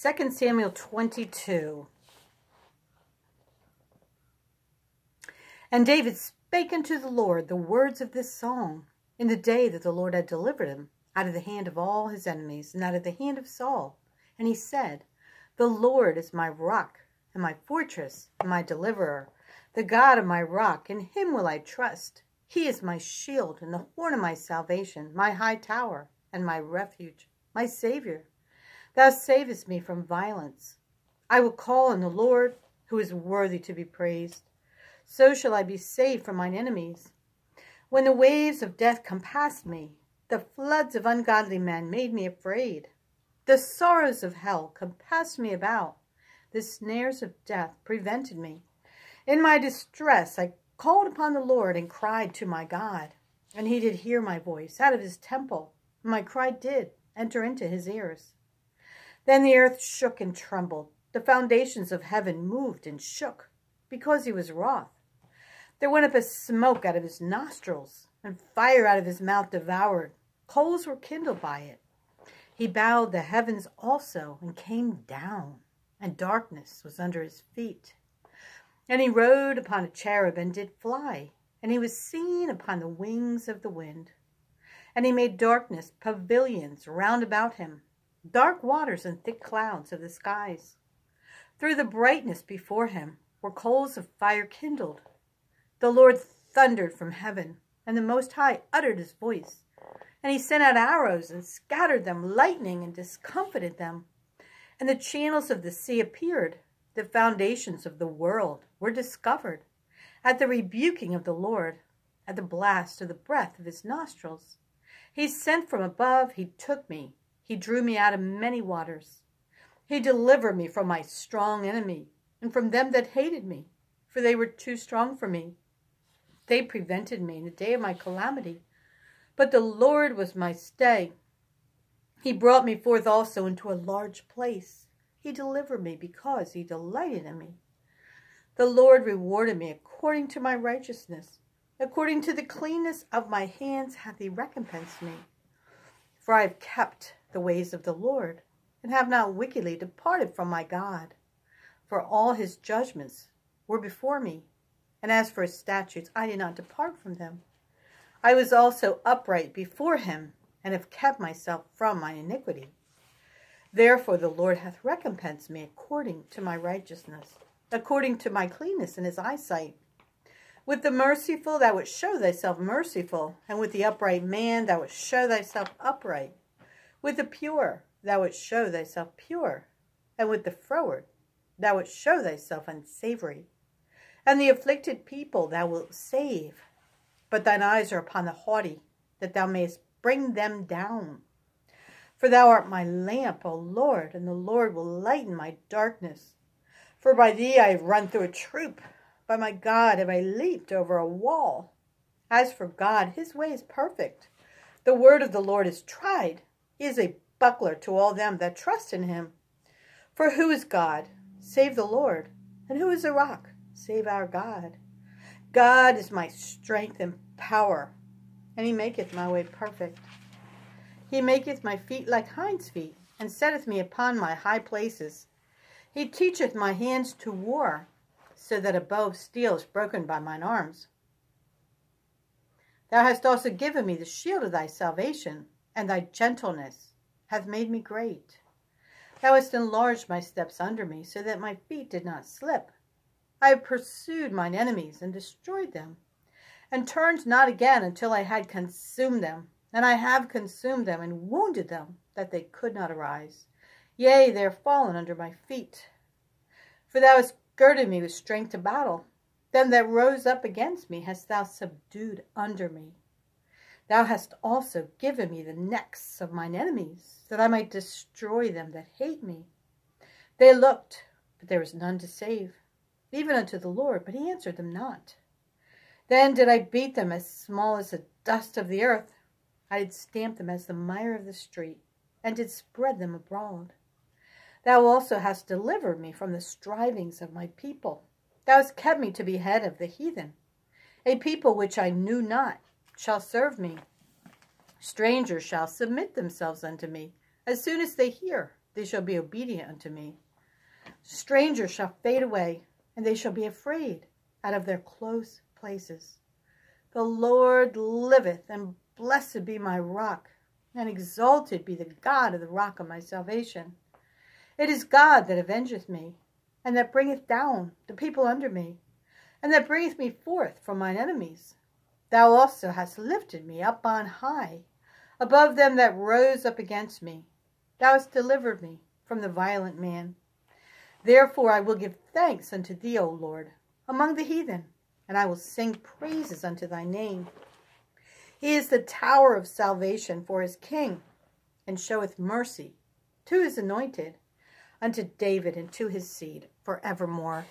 2 Samuel 22. And David spake unto the Lord the words of this song in the day that the Lord had delivered him out of the hand of all his enemies and out of the hand of Saul. And he said, The Lord is my rock and my fortress and my deliverer, the God of my rock, in him will I trust. He is my shield and the horn of my salvation, my high tower and my refuge, my Savior. Thou savest me from violence. I will call on the Lord, who is worthy to be praised. So shall I be saved from mine enemies. When the waves of death compassed me, the floods of ungodly men made me afraid. The sorrows of hell compassed me about. The snares of death prevented me. In my distress I called upon the Lord and cried to my God. And he did hear my voice out of his temple. My cry did enter into his ears. Then the earth shook and trembled. The foundations of heaven moved and shook, because he was wroth. There went up a smoke out of his nostrils, and fire out of his mouth devoured. Coals were kindled by it. He bowed the heavens also, and came down, and darkness was under his feet. And he rode upon a cherub, and did fly, and he was seen upon the wings of the wind. And he made darkness pavilions round about him, dark waters and thick clouds of the skies. Through the brightness before him were coals of fire kindled. The Lord thundered from heaven, and the Most High uttered his voice. And he sent out arrows and scattered them, lightning and discomfited them. And the channels of the sea appeared. The foundations of the world were discovered. At the rebuking of the Lord, at the blast of the breath of his nostrils. He sent from above, he took me. He drew me out of many waters. He delivered me from my strong enemy and from them that hated me, for they were too strong for me. They prevented me in the day of my calamity. But the Lord was my stay. He brought me forth also into a large place. He delivered me because he delighted in me. The Lord rewarded me according to my righteousness. According to the cleanness of my hands hath he recompensed me. For I have kept the ways of the Lord, and have not wickedly departed from my God. For all his judgments were before me, and as for his statutes, I did not depart from them. I was also upright before him, and have kept myself from my iniquity. Therefore the Lord hath recompensed me according to my righteousness, according to my cleanness in his eyesight. With the merciful thou wouldst show thyself merciful, and with the upright man thou wouldst show thyself upright. With the pure thou wouldst show thyself pure, and with the froward thou wouldst show thyself unsavory and the afflicted people thou wilt save. But thine eyes are upon the haughty, that thou mayest bring them down. For thou art my lamp, O Lord, and the Lord will lighten my darkness. For by thee I have run through a troop. By my God have I leaped over a wall. As for God, his way is perfect. The word of the Lord is tried. He is a buckler to all them that trust in him. For who is God, save the Lord? And who is a rock, save our God. God is my strength and power, and he maketh my way perfect. He maketh my feet like hinds' feet, and setteth me upon my high places. He teacheth my hands to war, so that a bow of steel is broken by mine arms. Thou hast also given me the shield of thy salvation, and thy gentleness hath made me great. Thou hast enlarged my steps under me, so that my feet did not slip. I have pursued mine enemies and destroyed them, and turned not again until I had consumed them. And I have consumed them and wounded them, that they could not arise. Yea, they are fallen under my feet. For thou hast girded me with strength to battle. Them that rose up against me hast thou subdued under me. Thou hast also given me the necks of mine enemies, that I might destroy them that hate me. They looked, but there was none to save even unto the Lord, but he answered them not. Then did I beat them as small as the dust of the earth. I did stamp them as the mire of the street, and did spread them abroad. Thou also hast delivered me from the strivings of my people. Thou hast kept me to be head of the heathen. A people which I knew not shall serve me. Strangers shall submit themselves unto me. As soon as they hear, they shall be obedient unto me. Strangers shall fade away, and they shall be afraid out of their close places. The Lord liveth, and blessed be my rock, and exalted be the God of the rock of my salvation. It is God that avengeth me, and that bringeth down the people under me, and that bringeth me forth from mine enemies. Thou also hast lifted me up on high, above them that rose up against me. Thou hast delivered me from the violent man. Therefore I will give thanks unto thee, O Lord, among the heathen, and I will sing praises unto thy name. He is the tower of salvation for his king, and showeth mercy to his anointed, unto David and to his seed forevermore.